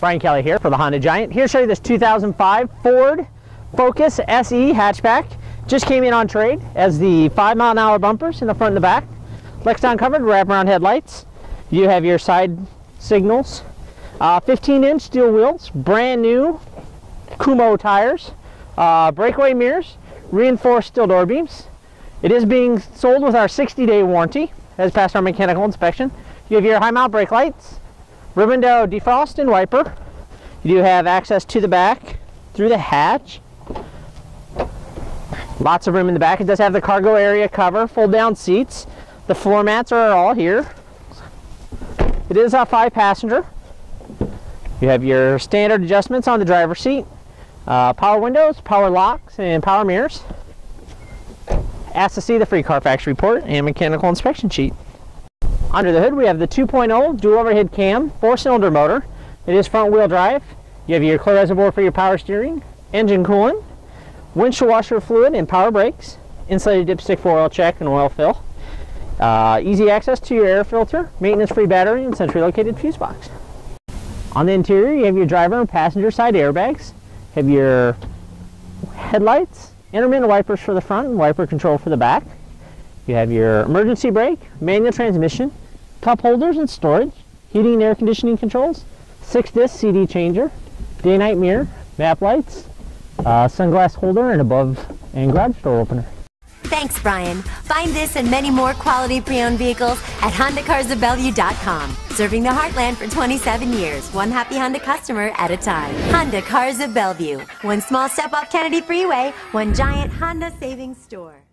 Brian Kelly here for the Honda Giant. Here to show you this 2005 Ford Focus SE hatchback. Just came in on trade as the 5 mile an hour bumpers in the front and the back. Lexan covered wraparound headlights. You have your side signals. Uh, 15 inch steel wheels, brand new Kumho tires, uh, breakaway mirrors, reinforced steel door beams. It is being sold with our 60 day warranty, has passed our mechanical inspection. You have your high mount brake lights, Ribbon-Doe defrost and wiper. You do have access to the back through the hatch. Lots of room in the back. It does have the cargo area cover, fold down seats. The floor mats are all here. It is a five passenger. You have your standard adjustments on the driver's seat. Uh, power windows, power locks, and power mirrors. Ask to see the free Carfax report and mechanical inspection sheet. Under the hood we have the 2.0 dual overhead cam, four cylinder motor. It is front wheel drive. You have your clear reservoir for your power steering, engine coolant, windshield washer fluid and power brakes, insulated dipstick for oil check and oil fill. Uh, easy access to your air filter, maintenance free battery and centrally located fuse box. On the interior you have your driver and passenger side airbags, have your headlights, intermittent wipers for the front and wiper control for the back. You have your emergency brake, manual transmission, cup holders and storage, heating and air conditioning controls, six disc CD changer, day night mirror, map lights, uh, sunglass holder and above and garage door opener. Thanks, Brian. Find this and many more quality pre-owned vehicles at HondaCarsOfBellevue.com. Serving the heartland for 27 years, one happy Honda customer at a time. Honda Cars of Bellevue. One small step off Kennedy Freeway, one giant Honda savings store.